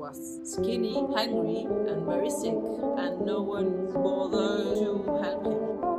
was skinny, hungry, and very sick, and no one bothered to help him.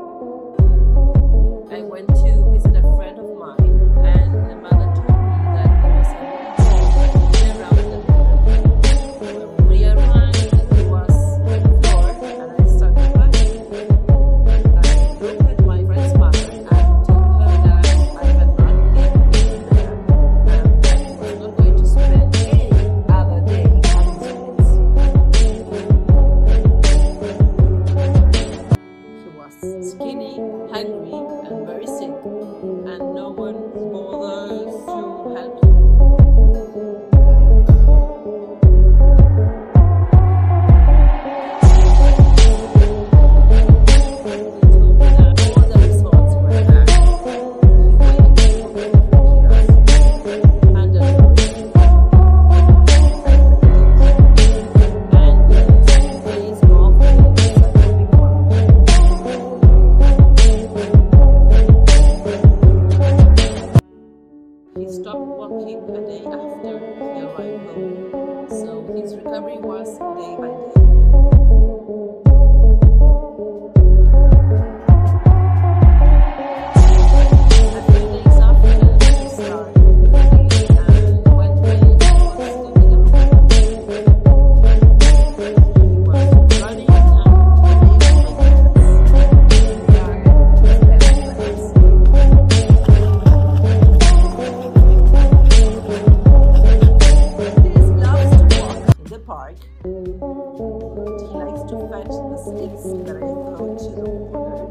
To fetch the sticks that I throw to the water.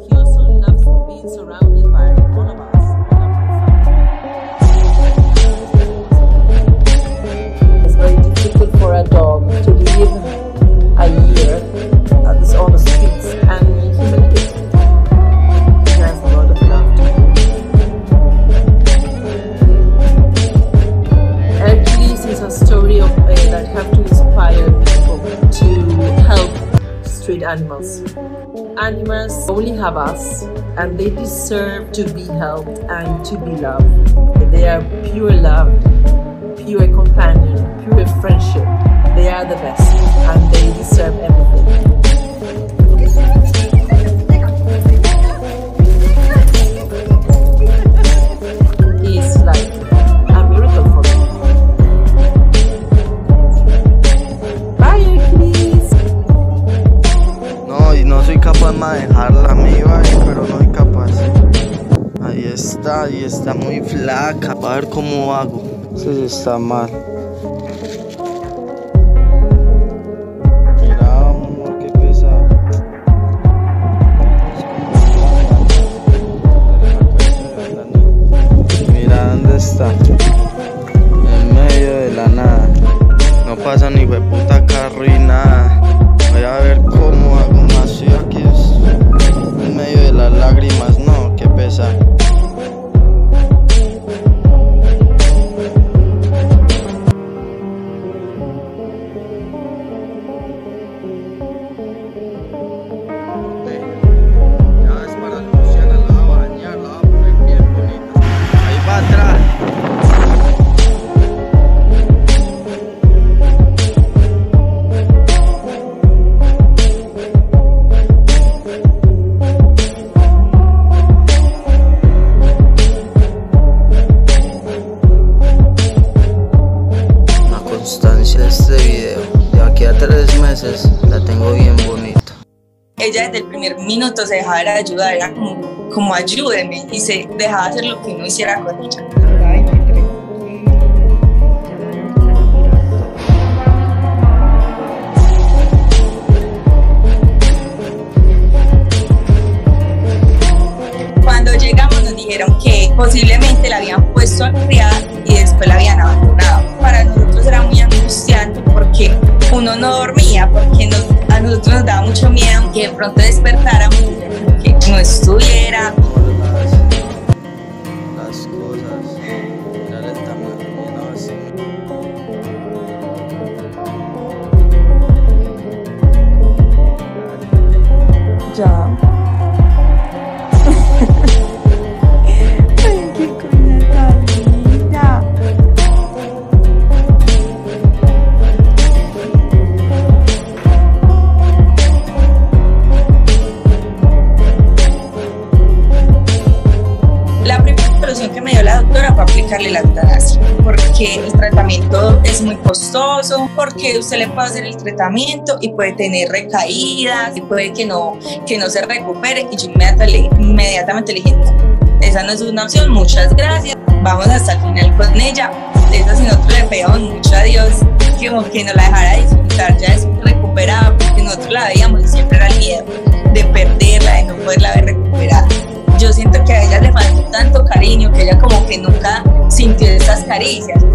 He also loves being surrounded by all of us, for a dog to live a year on the streets, and has a story of uh, that have to to help street animals. Animals only have us, and they deserve to be helped and to be loved. They are pure love, pure companion, pure friendship. They are the best, and they deserve everything. Muy flaca. A ver cómo hago. Sí está mal. Ella desde el primer minuto se dejaba de ayudar, era como, como ayúdeme y se dejaba hacer lo que uno hiciera con ella. Cuando llegamos nos dijeron que posiblemente la habían puesto a criar y después la habían abandonado. Uno no dormía, porque a nosotros nos daba mucho miedo que de pronto despertáramos que no estuviera. Porque el tratamiento es muy costoso, porque usted le puede hacer el tratamiento y puede tener recaídas y puede que no, que no se recupere y yo inmediatamente, inmediatamente le dije, esa no es una opción, muchas gracias, vamos hasta el final con ella. Eso si nosotros le pedíamos mucho a Dios, que que nos la dejara disfrutar ya es recuperada, porque nosotros la veíamos y siempre era el miedo de perderla, de no poderla ver recuperada yo siento que a ella le faltó tanto cariño que ella como que nunca sintió esas caricias.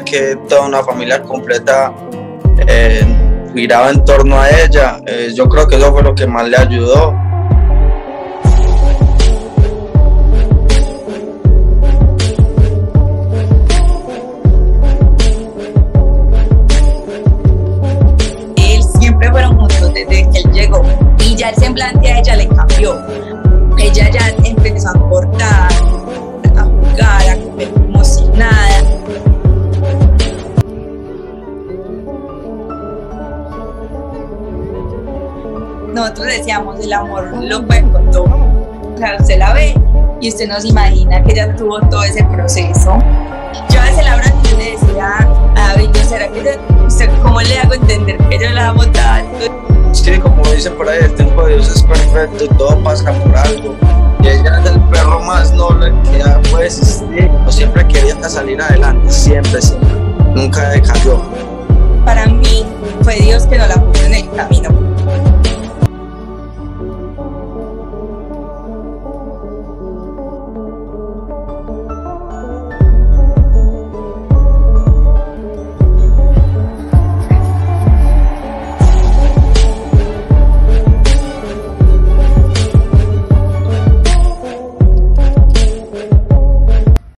Que toda una familia completa eh, giraba en torno a ella, eh, yo creo que eso fue lo que más le ayudó. Ya el semblante a ella le cambió. Nosotros decíamos, el amor lo puede con todo. O sea, usted la ve y usted no se imagina que ella tuvo todo ese proceso. Yo a veces la y le decía a David, ¿será que usted, cómo le hago entender que yo la amo tanto? Sí, como dicen por ahí, el tiempo de Dios es perfecto y todo pasa por algo. Y ella es el perro más noble que ya puede existir. Yo siempre quería salir adelante, siempre, siempre. Nunca decayó. Para mí fue Dios que nos la puso en el camino